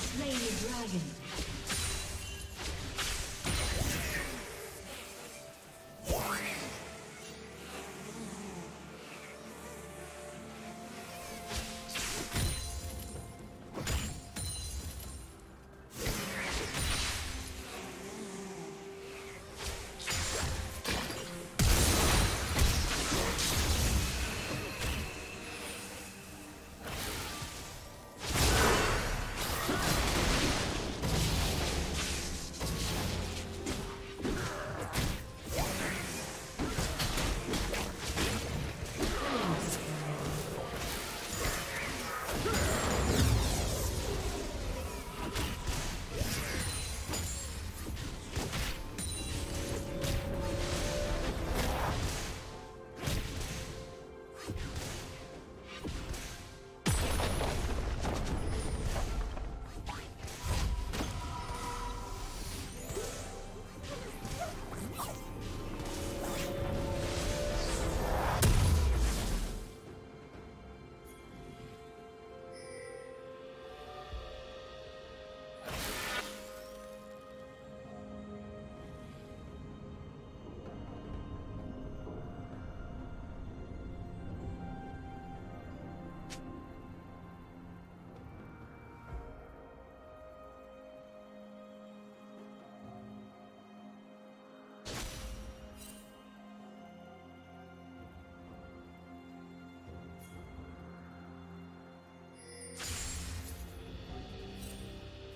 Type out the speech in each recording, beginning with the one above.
Slain the dragon.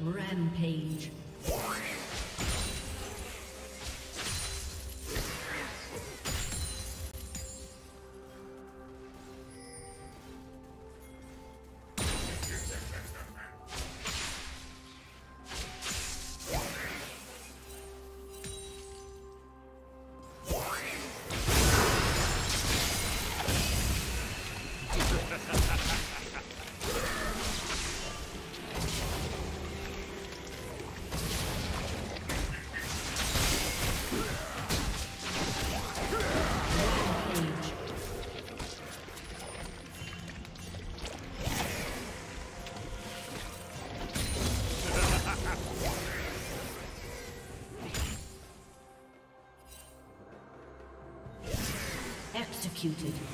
Rampage. Executed.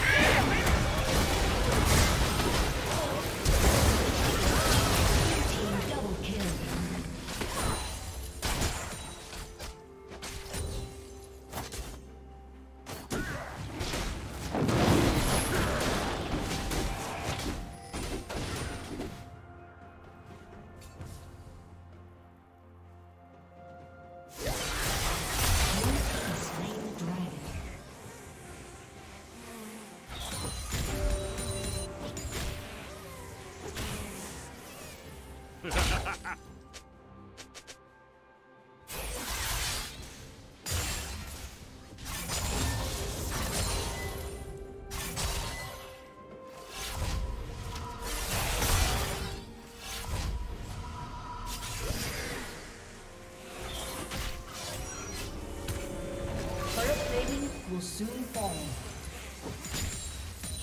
Soon fall.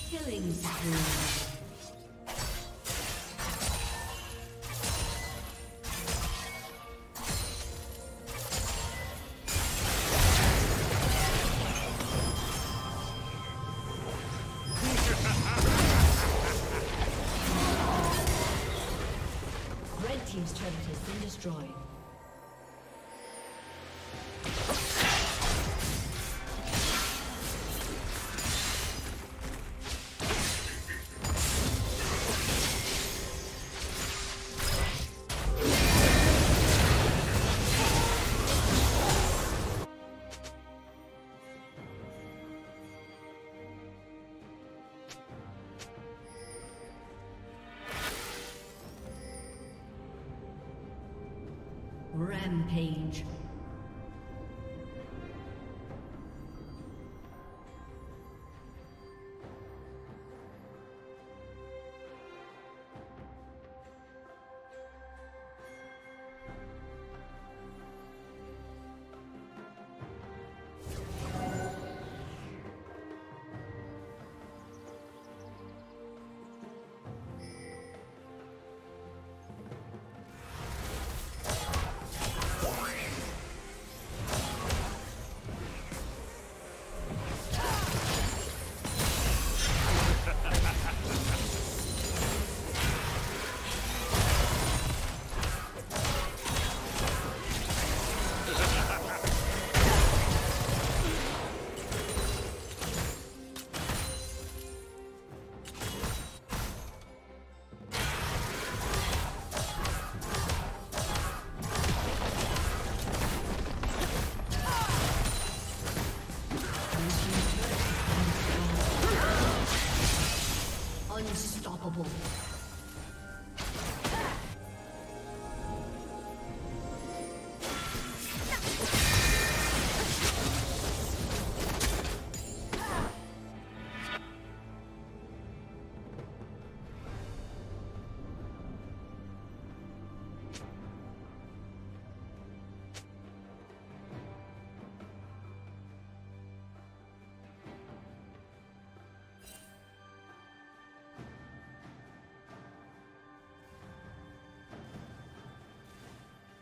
Killing spree. Rampage. Unstoppable.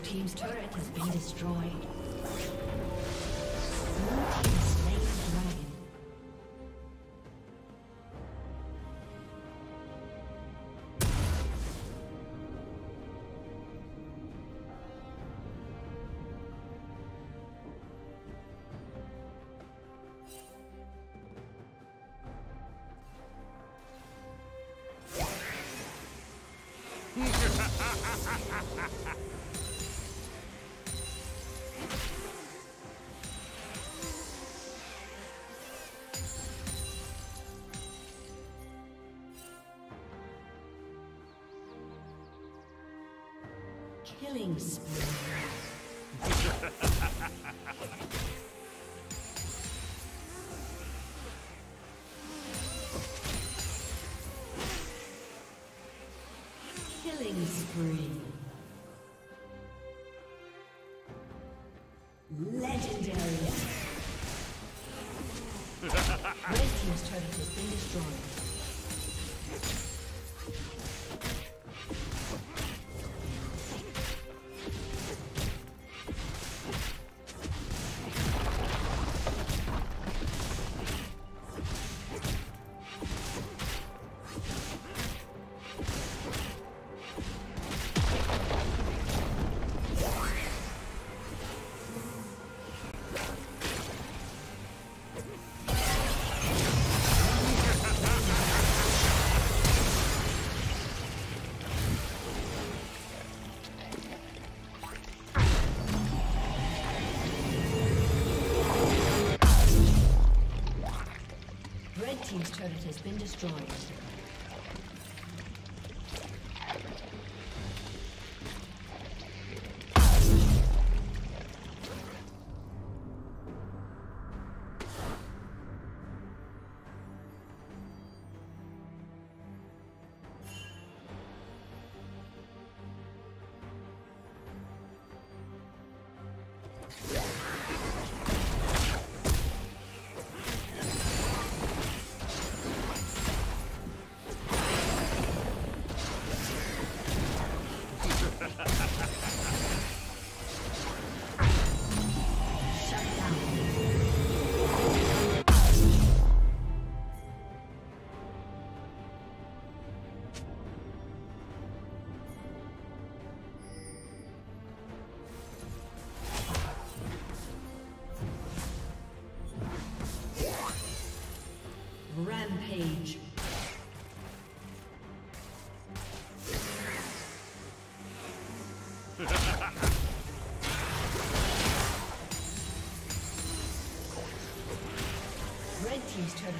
Team's turret has been destroyed. Killing spree. been destroyed.